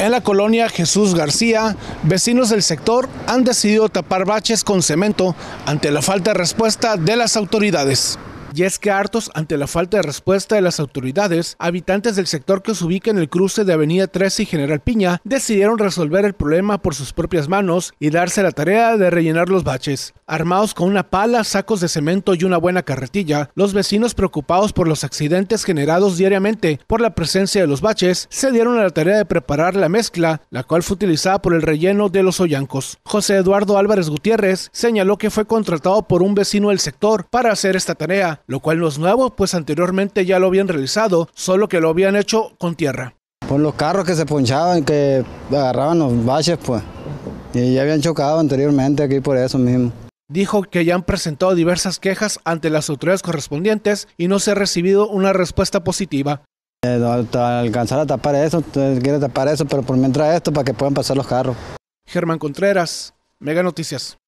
En la colonia Jesús García, vecinos del sector han decidido tapar baches con cemento ante la falta de respuesta de las autoridades. Y es que hartos ante la falta de respuesta de las autoridades, habitantes del sector que se ubica en el cruce de Avenida 13 y General Piña decidieron resolver el problema por sus propias manos y darse la tarea de rellenar los baches. Armados con una pala, sacos de cemento y una buena carretilla, los vecinos preocupados por los accidentes generados diariamente por la presencia de los baches se dieron a la tarea de preparar la mezcla, la cual fue utilizada por el relleno de los hoyancos. José Eduardo Álvarez Gutiérrez señaló que fue contratado por un vecino del sector para hacer esta tarea lo cual no es nuevo, pues anteriormente ya lo habían realizado, solo que lo habían hecho con tierra. Por los carros que se ponchaban, que agarraban los baches, pues, y ya habían chocado anteriormente aquí por eso mismo. Dijo que ya han presentado diversas quejas ante las autoridades correspondientes y no se ha recibido una respuesta positiva. Eh, alcanzar a tapar eso, quiere tapar eso, pero por mientras esto para que puedan pasar los carros. Germán Contreras, Mega Noticias.